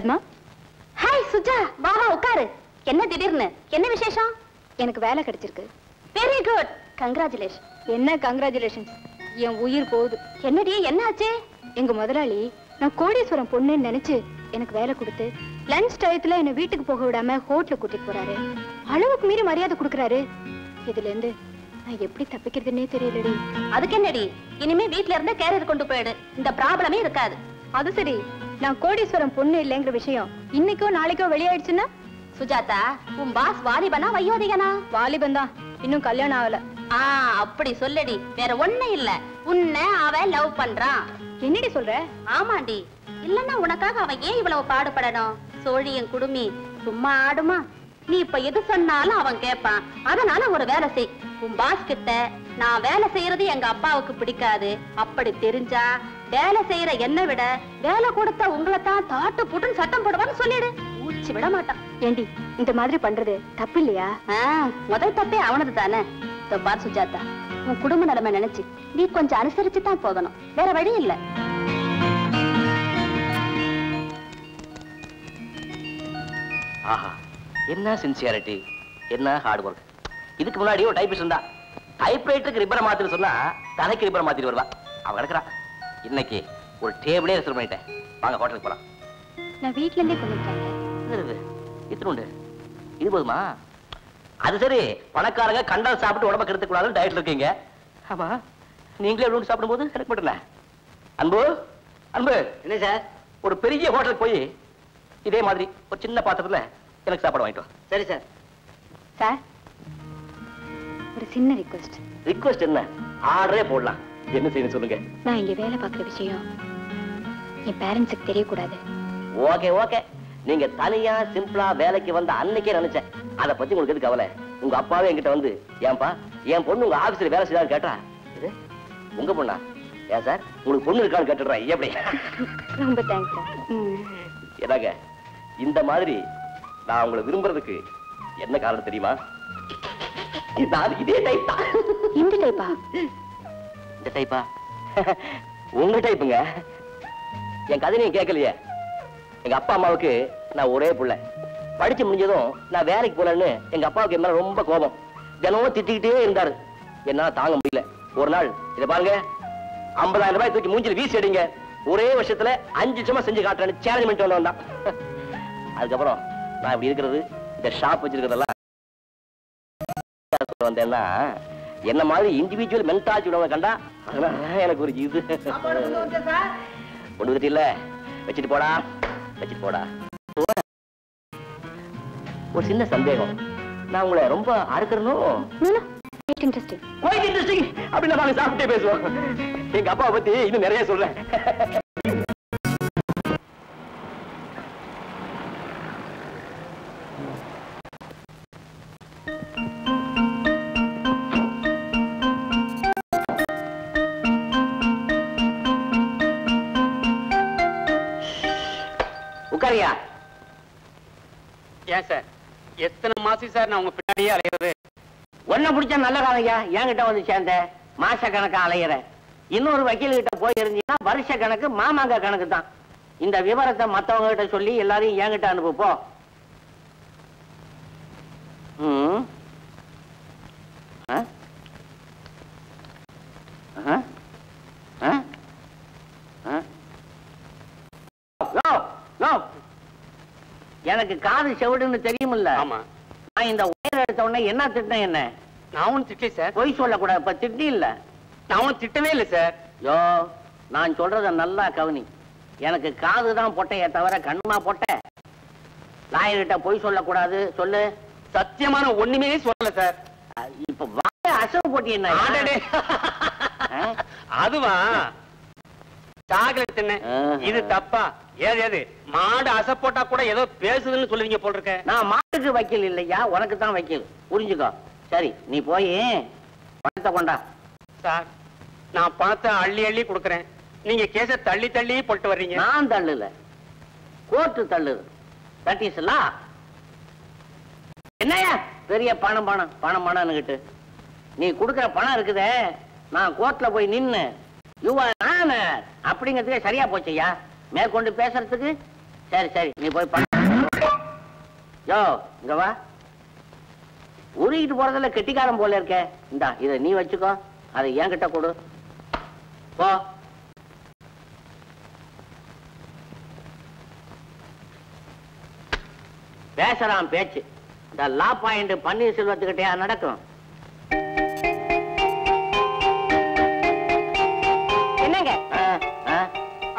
Padma hi Suja. வா வா உட்காரு. என்ன திடீர்னு? என்ன விசேஷம்? எனக்கு வேலை கிடைச்சிருக்கு. வெரி குட் கங்க்ராச்சுலேஷன் என்ன கங்க்ராச்சுலேஷன்ஸ் என் உயிர் போகுது. என்னடி என்ன ஆச்சு எங்க முதலாளி நான் கோடீஸ்வரம் பொண்ணுன்னு நினைச்சு எனக்கு வேலை கொடுத்து லஞ்ச் டயத்துல என்ன வீட்டுக்கு போக விடாம ஹோட்டல கூட்டிட்டு போறாரு. அளவுக்கு மீறி மரியாதை கொடுக்கறாரு. இதுல இருந்து நான் எப்படி தப்பிக்கிறதுன்னே தெரியலடி. அதுக்கு என்னடி? இனிமே வீட்ல இருந்தே கேரியர் கொண்டு போயிடு. இந்த ப்ராப்ளமே இருக்காது. அது சரி. நான் கோடீஸ்வரம் பொண்ணு இல்லைங்கிற விஷயம் இன்னைக்கோ நாளைக்கோ வெளியாயிடுச்சுன்னா? சுஜாதா உன் பாஸ் வாலிபனா வையோதிகனா? வாலிபன் தான் இன்னும் கல்யாணம் ஆகல. ஆ அப்படி சொல்லடி. வேற ஒண்ணு இல்ல. உன்னை அவன் லவ் பண்றான். என்னடி சொல்ற? ஆமாண்டி. இல்லன்னா உனக்காக அவன் ஏன் இவ்வளவு பாடுபடணும்? சோழியன் குடுமி சும்மா ஆடுமா? நீ இப்ப எது சொன்னாலும் அவன் கேட்பான் அதனால ஒரு வேலை செய். உன் பாஸ் கிட்ட நான் வேலை செய்யறது எங்க அப்பாவுக்கு பிடிக்காது. அப்படி தெரிஞ்சா வேலை செய்யற என்ன விட வேலை கொடுத்த உங்களை தான் தாட்டு போட்டுன்னு சட்டம் போடுவான்னு சொல்லிடு. மூச்சு விட மாட்டான். ஏண்டி இந்த மாதிரி பண்றது தப்பு இல்லையா ஆ, முதல் தப்பே அவனது தானே பார் சுஜாதா உன் குடும்ப நிலைமை நினைச்சு நீ கொஞ்சம் அனுசரிச்சு தான் போகணும். வேற வழி இல்ல. ஆஹா என்ன சின்சியாரிட்டி என்ன ஹார்ட் ஒர்க் இதுக்கு முன்னாடி ஒரு டைப்பிஸ்ட் இருந்தா டைப்ரைட்டருக்கு ரிப்பரை மாத்திர சொன்னா தலைக்கு ரிப்பரை மாத்திட்டு வருவா. அவன் கிடக்குறா இன்னைக்கு ஒரு டேபிளே ரிசர்வ் பண்ணிட்டேன். வாங்க ஹோட்டலுக்கு போலாம். நான் வீட்ல இருந்தே பண்ணிருக்கேன் இது? இருக்கு இத்தினுண்டு. இது போதுமா? அது சரி பணக்காரங்க கண்டல் சாப்பிட்டு உடம்ப கெடுத்துக் கூடாதுன்னு டயட்ல இருக்கீங்க. ஆமா நீங்களே எவ்வளவு சாப்பிடும்போது எனக்கு மட்டும் அன்பு அன்பு. என்ன சார்? ஒரு பெரிய ஹோட்டலுக்கு போய் இதே மாதிரி ஒரு சின்ன பாத்திரத்துல எனக்கு சாப்பாடு வாங்கிட்டு சரி சார். சார் ஒரு சின்ன ரிக்வெஸ்ட் ரிக்வெஸ்ட் என்ன? ஆர்டரே போடலாம். என்ன செய்யணும் சொல்லுங்க? நான் இங்க வேலை பார்க்குற விஷயம் என் பேரண்ட்ஸுக்கு தெரியக்கூடாது. Okay okay. நீங்க தனியா சிம்பிளா வேலைக்கு வந்த அன்னைக்கே நினைச்சேன். அத பத்தி உங்களுக்கு எது கவலை? உங்க அப்பாவே என்கிட்ட வந்து ஏன்பா என் பொண்ணு உங்க ஆபீஸ்ல வேலை செய்யறான்னு கேட்டா? இது? உங்க பொண்ணா? ஏன் சார்? உங்களுக்கு பொண்ணு இருக்கான்னு கேட்டுடுறேன் எப்படி? ரொம்ப தேங்க்ஸ் என்னங்க இந்த மாதிரி நான் உங்களை விரும்புறதுக்கு என்ன காரணம் தெரியுமா? இதே டைப் தான் இந்த டைப்பா இந்த டைப்பா உங்க டைப்புங்க என் கதை நீங்க கேட்கலையே. எங்க அப்பா அம்மாவுக்கு நான் ஒரே புள்ள. படிச்சு முடிஞ்சதும் நான் வேலைக்கு போலன்னு எங்க அப்பாவுக்கு என் மேல ரொம்ப கோபம். தினமும் திட்டிக்கிட்டே இருந்தாரு. என்னால தாங்க முடியல. ஒரு நாள் இதை பாருங்க. ஐம்பதாயிரம் ரூபாய் தூக்கி மூஞ்சில் வீசி அடிங்க. ஒரே வருஷத்துல அஞ்சு சும்மா செஞ்சு காட்டுறேன்னு சேலஞ்ச் பண்ணிட்டு வந்து வந்தான் அதுக்கப்புறம் நான் இப்படி இருக்கிறது இந்த ஷாப் வச்சிருக்கிறதெல்லாம் வந்தேன்னா என்ன மாதிரி இண்டிவிஜுவல் மென்டாலிட்டி உள்ளவங்க கண்டா எனக்கு ஒரு இது. வந்துட்டு இல்ல. வச்சுட்டு போடா. வச்சுட்டு போடா. ஒரு சின்ன சந்தேகம். நான் உங்களை ரொம்ப அறுக்கிறனும் இன்ட்ரெஸ்டிங் குவைட் இன்ட்ரெஸ்டிங் அப்படின்னு நாங்க சாப்பிட்டே பேசுவோம். எங்க அப்பாவை பத்தி இன்னும் நிறைய சொல்றேன். உட்காரியா ஏன் சார் எத்தனை மாசம் சார் நான் உங்க பின்னாடியே அலையிறது ஒன்ன பிடிச்ச நல்ல காலையா என்கிட்ட வந்து சேர்ந்த மாச கணக்கா அலையிற இன்னொரு வக்கீல் கிட்ட போய் இருந்தீங்கன்னா வருஷ கணக்கு மாமாங்க கணக்கு தான் இந்த விவரத்தை மத்தவங்க கிட்ட சொல்லி எல்லாரையும் என்கிட்ட அனுப்பு போ ம். ஆ? ஆ? ஆ? ஆ? யோ, யோ. எனக்கு காது செவிடுன்னு தெரியுமில்ல. ஆமா. நான் இந்த உயர் எடுத்த உடனே என்ன திட்டினேன் என்ன? நான் திட்டல சார். பொய் சொல்லக்கூடாது. இப்ப திட்டி இல்ல. நான் திட்டவே இல்லை சார். யோ நான் சொல்றத நல்லா கவனி. எனக்கு காது தான் பொட்டையே தவிர கண்ணுமா பொட்டை? லாயர்கிட்ட பொய் சொல்லக்கூடாது. சொல்லு. சத்தியமான ஒண்ணுமே சொல்லல சார். இப்ப வாய அசவு போட்டி என்ன? அதுவா? ஆஹா. இது தப்பா? ஏது ஏது? மாடு அசை போட்டா கூட ஏதோ பேசுதுன்னு சொல்லுவீங்க போல் இருக்க நான் மாட்டுக்கு வக்கீல் இல்லையா? உனக்கு தான் வக்கீல். புரிஞ்சுக்கோ. சரி நீ போய் பணத்தை கொண்டா. சார் நான் பணத்தை அள்ளி அள்ளி கொடுக்கறேன். நீங்க கேஸ தள்ளி தள்ளி போட்டு வர்றீங்க. நான் தள்ளுல. கோர்ட்டு தள்ளுது. தட் இஸ் லா என்னையா பெரிய பணம் பணம் பணம் பணம்னுகிட்டு. நீ கொடுக்கிற பணம் இருக்குதே. நான் கோர்ட்ல போய் நின்னு யூ ஆர் ஆனர் அப்படிங்கிறதுக்கே சரியா போச்சையா மேற்கொண்டு பேசுறதுக்கு? சரி சரி நீ போய் யோ இங்க வா. உருகிட்டு போறதுல கெட்டிக்காரம் போல இருக்க. இந்தா இதை நீ வச்சுக்கோ. அதை என்கிட்ட கொடு. போ. பேசுறான் பேச்சு. இந்த லா பாயிண்ட் பன்னீர்செல்வத்துக்கிட்டயா நடக்கும்?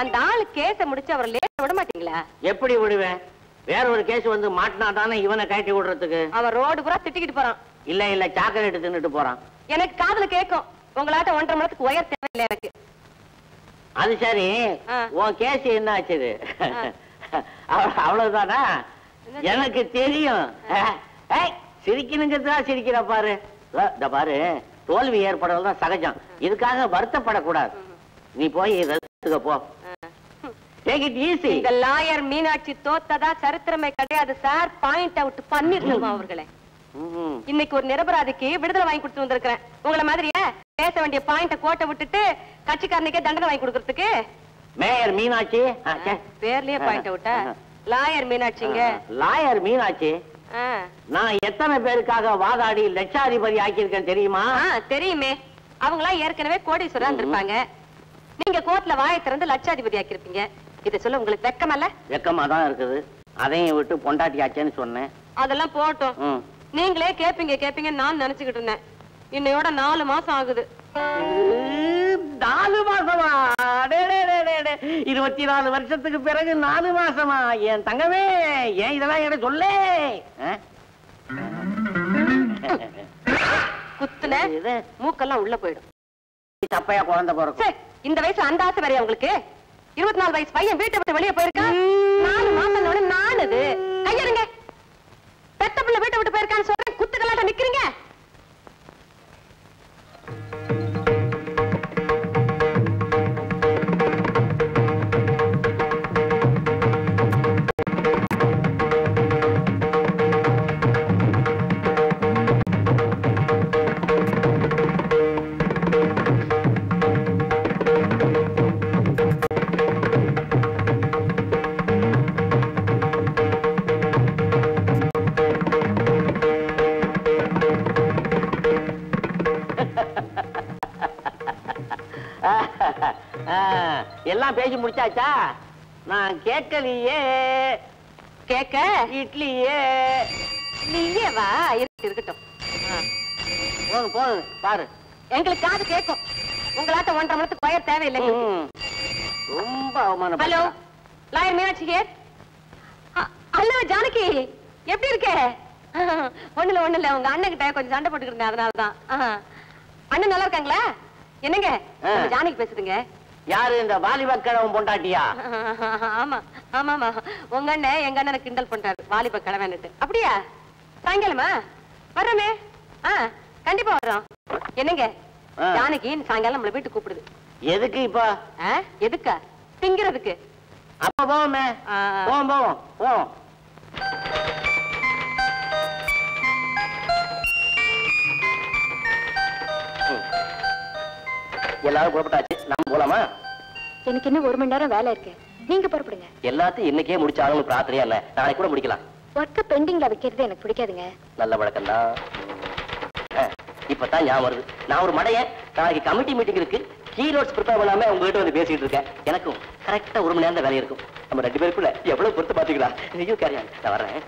அந்த ஆளு கேஸ முடிச்சு அவர் லேட்ட விட மாட்டீங்களா? எப்படி விடுவேன்? வேற ஒரு கேஸ் வந்து மாட்டினா தானே இவனை கட்டி விடுறதுக்கு? அவன் ரோடு பூரா திட்டிக்கிட்டு போறான். இல்ல இல்ல சாக்லேட் தின்னுட்டு போறான். எனக்கு காதுல கேட்கும். உங்களாட்ட ஒன்றரை மணி நேரத்துக்கு உயர் தேவையில்லை எனக்கு. அது சரி. உன் கேஸ் என்ன ஆச்சுது அவ்வளவுதானா? எனக்கு தெரியும். ஏய், சிரிக்கணுங்கிறதா சிரிக்கிற பாரு. இந்த பாரு. தோல்வி ஏற்படுறதுதான் சகஜம். இதுக்காக வருத்தப்படக்கூடாது. நீ போய் போ. டேக் இட் ஈஸி இந்த லாயர் மீனாட்சி தோத்ததா சரித்திரமே கிடையாது சார் பாயிண்ட் அவுட் பண்ணிருக்கோம் அவர்களே? இன்னைக்கு ஒரு நிரபராதிக்கு விடுதலை வாங்கி கொடுத்து வந்திருக்கிறேன். உங்கள மாதிரியே பேச வேண்டிய பாயிண்ட கோட்டை விட்டுட்டு கட்சிக்காரனுக்கே தண்டனை வாங்கி கொடுக்கறதுக்கு? மேயர் மீனாட்சி. பேர்லயே பாயிண்ட் அவுட்டா லாயர் மீனாட்சிங்க. லாயர் மீனாட்சி. நான் எத்தனை பேருக்காக வாதாடி லட்சாதிபதி ஆக்கியிருக்கேன் தெரியுமா? தெரியுமே. அவங்களா ஏற்கனவே கோடீஸ்வரா இருந்திருப்பாங்க. நீங்க கோர்ட்ல வாயை திறந்து லட்சாதிபதி ஆக்கியிருப்பீங்க. இதை சொல்ல உங்களுக்கு வெக்கமல்ல? வெக்கமா தான் இருக்குது. அதையும் விட்டு பொண்டாட்டி ஆச்சேன்னு சொன்னேன். அதெல்லாம் போட்டோம். நீங்களே கேப்பீங்க கேப்பீங்க நான் நினைச்சுக்கிட்டு இருந்தேன். இன்னையோட நாலு மாசம் ஆகுது. நாலு மாசமா. இருபத்தி நாலு வருஷத்துக்கு பிறகு நாலு மாசமா? என் தங்கமே ஏன் இதெல்லாம் என்ன சொல்லே? குத்துன மூக்கெல்லாம் உள்ள போயிடும். சப்பையா குழந்தை பிறக்கும். சே, இந்த வயசுல அந்த ஆசை வேறையா உங்களுக்கு? இருபத்தி நாலு வயசு பையன் வீட்டை விட்டு வெளியே போயிருக்கான். நாலு மாசம் நானுது எல்லாம் பேசி முடிச்சாச்சா? நான் கேட்கலையே. கேக்க இட்லியே. நீயே வா இருக்கட்டும். போதும் போதும் பாரு. எங்களுக்கு காது கேட்கும். உங்களாட்ட ஒன்றரை மணி நேரத்துக்கு வயர் தேவையில்லை. ரொம்ப அவமானம் hello lawyer Meenakshi here hello Janaki? எப்படி இருக்க? ஒண்ணுல ஒண்ணுல உங்க அண்ணன் கிட்ட கொஞ்சம் சண்டை போட்டுக்கிட்டு இருந்தேன் அதனாலதான். அண்ணன் நல்லா இருக்காங்களா? என்னங்க? ஜானகி பேசுதுங்க. யாரு இந்த வாலிப கிழவன் பொண்டாட்டியா? ஆமா ஆமா ஆமா. உங்க அண்ணன் எங்க அண்ணனை கிண்டல் பண்றாரு. வாலிப கிழவன்னுட்டு. அப்படியா? சாயங்காலமா? வர்றோமே. ஆ கண்டிப்பா வர்றோம். என்னங்க. ஜானகி சாயங்காலம் நம்மள வீட்டுக்கு கூப்பிடுது. எதுக்கு இப்ப? எதுக்கா? திங்கிறதுக்கு. அப்ப போவோமே. போவோம் போவோம் போவோம். எல்லாரும் புறப்பட்டாச்சு நம்ம போலாமா? எனக்கு இன்னும் ஒரு மணி நேரம் வேலை இருக்கு. நீங்க புறப்படுங்க. எல்லாத்தையும் இன்னைக்கே முடிச்சாலும் பிரார்த்தனையா இல்ல நாளைக்கு கூட முடிக்கலாம். ஒர்க்க பெண்டிங்ல வைக்கிறது எனக்கு பிடிக்காதுங்க. நல்ல வழக்கம் தான் இப்பதான் ஞாபகம் வருது. நான் ஒரு மடையன். நாளைக்கு கமிட்டி மீட்டிங் இருக்கு. கீ நோட்ஸ் ப்ரிப்பேர் பண்ணாம உங்ககிட்ட வந்து பேசிட்டு இருக்கேன். எனக்கும் கரெக்டா ஒரு மணி நேரம் வேலை இருக்கும். நம்ம ரெண்டு பேருக்குள்ள எவ்வளவு பொறுத்து பாத்துக்கலாம் ஐயோ கேரியா நான் வர்றேன்.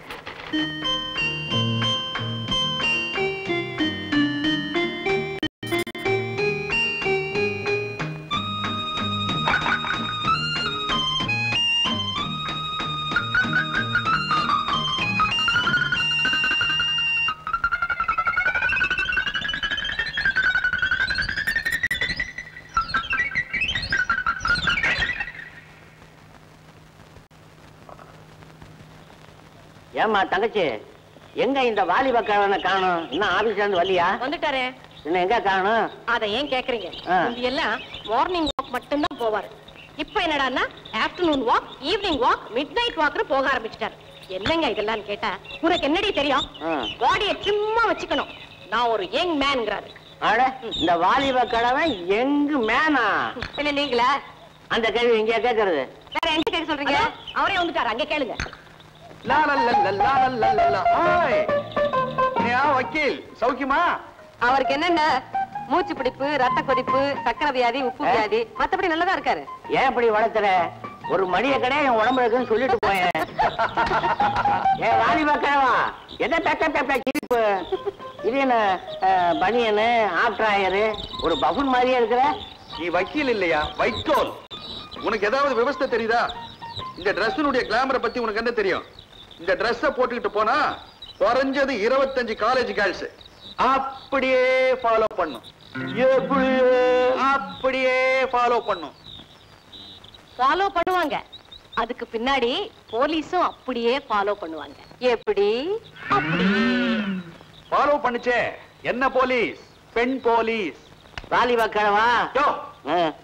ஏமா தங்கச்சி எங்க இந்த வாலிப கிழவனை காணும்? இன்னும் ஆபீஸ்ல இருந்து வரலையா? வந்துட்டாரே. இன்னும் எங்க காணும்? அத ஏன் கேக்குறீங்க? எல்லாம் மார்னிங் வாக் மட்டும் தான் போவாரு. இப்ப என்னடான்னா afternoon walk evening walk midnight வாக்னு போக ஆரம்பிச்சிட்டாரு. என்னங்க இதெல்லாம் கேட்டா உனக்கு என்னடி தெரியும். பாடியை சும்மா வச்சுக்கணும். நான் ஒரு யங் மேன்ங்கிறாரு அட இந்த வாலிப கிழவன் எங்கு மேனா இல்ல நீங்களா? அந்த கேள்வி இங்கே கேட்கறது வேற எங்க கேட்க சொல்றீங்க? அவரே வந்துட்டாரு அங்க கேளுங்க. வக்கீல் சௌக்கியமா? அவருக்கு என்னென்ன? மூச்சு பிடிப்பு ரத்த கொதிப்பு சக்கரை வியாதி உப்பு வியாதி மத்தபடி நல்லதா இருக்காரு. ஏன் இப்படி வளர்த்துற? ஒரு மணிய கடை என் உடம்புல இருக்குன்னு சொல்லிட்டு போயேன். ஏன் வாலி மக்களவா என்ன பேக்க பேக்க சிரிப்பு இது என்ன பனியனு ஆப்ட்ராயரு? ஒரு பஃபுன் மாதிரியே இருக்கிற? நீ வக்கீல் இல்லையா? வைக்கோல். உனக்கு ஏதாவது விவஸ்தை தெரியுதா? இந்த ட்ரெஸ்ஸினுடைய கிளாமரை பத்தி உனக்கு என்ன தெரியும்? இந்த ட்ரெஸ்ஸ போட்டுக்கிட்டு போனா குறைஞ்சது இருபத்தஞ்சு காலேஜ் கேர்ள்ஸ் அப்படியே ஃபாலோ பண்ணும். அப்படியே ஃபாலோ பண்ணும். ஃபாலோ பண்ணுவாங்க. அதுக்கு பின்னாடி போலீஸும் அப்படியே ஃபாலோ பண்ணுவாங்க. எப்படி? அப்படியே ஃபாலோ பண்ணுச்சே. என்ன போலீஸ்? பெண் போலீஸ். வாலி மக்களவா யோ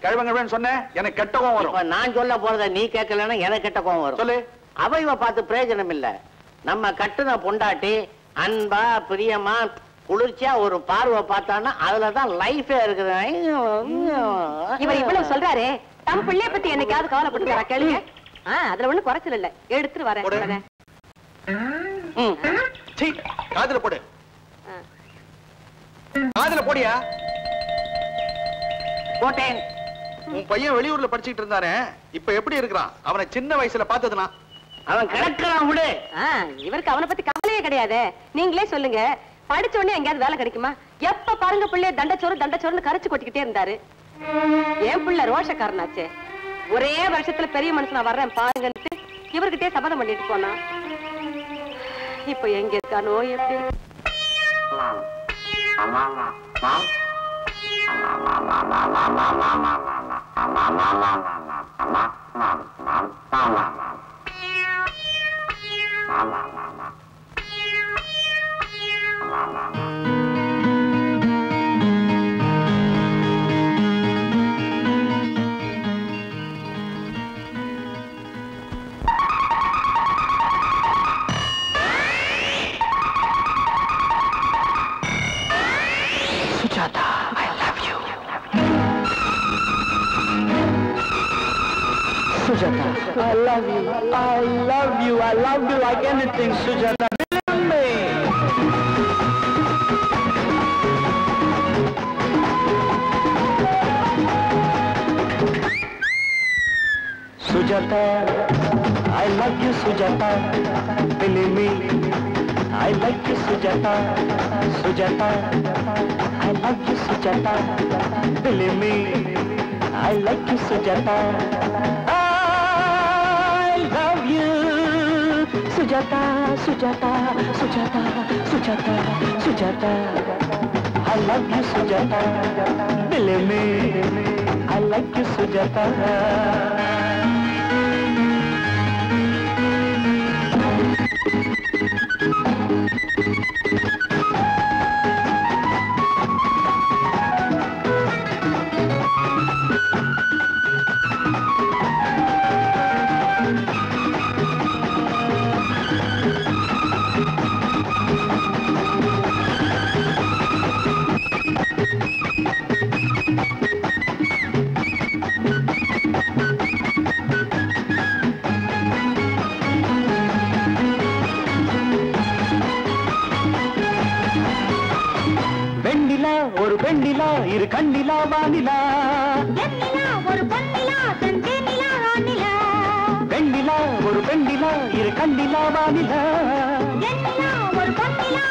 கிழவங்க சொன்னேன் எனக்கு கெட்ட கோவம் வரும். நான் சொல்ல போறத நீ கேட்கலன்னா எனக்கு கெட்ட கோவம் வரும். சொல்லு. அவ இவ பார்த்து பிரயோஜனம் இல்ல நம்ம கட்டுன பொண்டாட்டி அன்பா பிரியமா குளிர்ச்சியா ஒரு பார்வை பார்த்தான்னா அதுலதான் லைஃபே இருக்குது. இவர் இவ்வளவு சொல்றாரு. தம் பிள்ளைய பத்தி என்னைக்காவது கவலைப்பட்டு கேளுங்க. ஆ, அதுல ஒண்ணும் குறைச்சல் இல்ல. எடுத்துட்டு வரேன். காதுல போடு. காதுல போடியா? போட்டேன். உன் பையன் வெளியூர்ல படிச்சுக்கிட்டு இருந்தானே. இப்ப எப்படி இருக்கிறான்? அவனை சின்ன வயசுல பார்த்ததுனா? அவன் கிடக்கிறான் விடு இவருக்கு அவனை பத்தி கவலையே கிடையாது நீங்களே சொல்லுங்க படிச்ச உடனே எங்கேயாவது வேலை கிடைக்குமா எப்ப பாருங்க பிள்ளைய தண்டச்சோறு தண்டச்சோறுன்னு கரைச்சு கொட்டிக்கிட்டே இருந்தாரு என் பிள்ளை ரோஷக்காரனாச்சே ஒரே வருஷத்துல பெரிய மனுஷனா வர்றேன் பாருங்கன்ட்டு இவர்கிட்டயே சபதம் பண்ணிட்டு போனா இப்ப எங்க இருக்கானோ எப்படி Sujata, la la la. Love you like anything, Sujata. Sujata, I love you, Sujata. Believe me. I like you, Sujata. Sujata, I love you, Sujata. Believe me. I like you, Sujata. Sujata Sujata Sujata Sujata Sujata. I love you Sujata. दिल में I love you Sujata. வெண்ணிலா இரு கண்ணிலா வானிலா. ஒரு பொன்னிலா செந்தேனிலா ஆனிலா வெண்ணிலா ஒரு வெண்ணிலா இரு கண்ணிலா வானிலா. ஒரு பொன்னிலா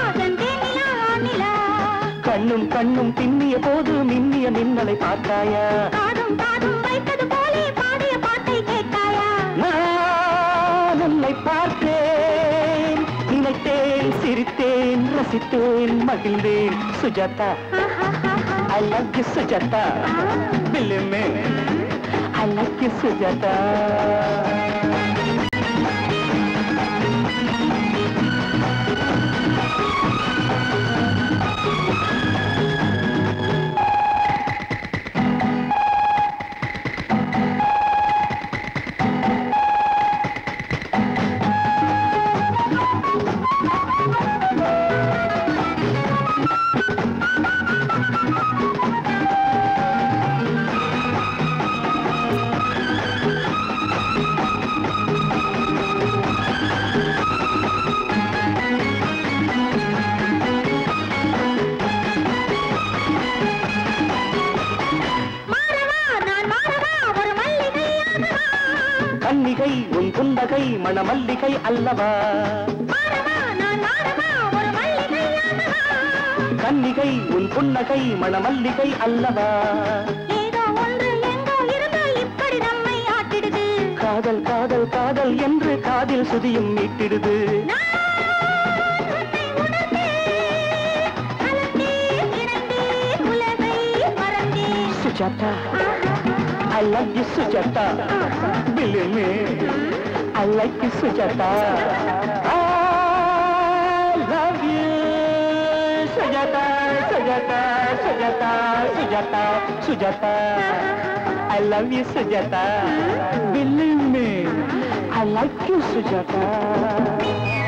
கண்ணும் கண்ணும் பின்னிய போது மின்னிய மின்னலை பார்த்தாயா? காதும் காதும் வைத்தது போலே பாடிய பாட்டை கேட்காயா நான் உன்னை பார்த்தேன் நினைத்தேன் சிரித்தேன் ரசித்தேன் மகிழ்ந்தேன். சுஜாதா अलग सजता दिल में अलग सजता மணமல்லிகை அல்லவா? கன்னிகை உன் புன்னகை மணமல்லிகை அல்லவா? காதல் காதல் காதல் என்று காதில் சுதியும் மீட்டிடுது Sujatha love you, Sujata. Believe me, I like you, Sujata. I love you, Sujata, Sujata, Sujata, Sujata, Sujata. I love you, Sujata. Believe me, I like you, Sujata.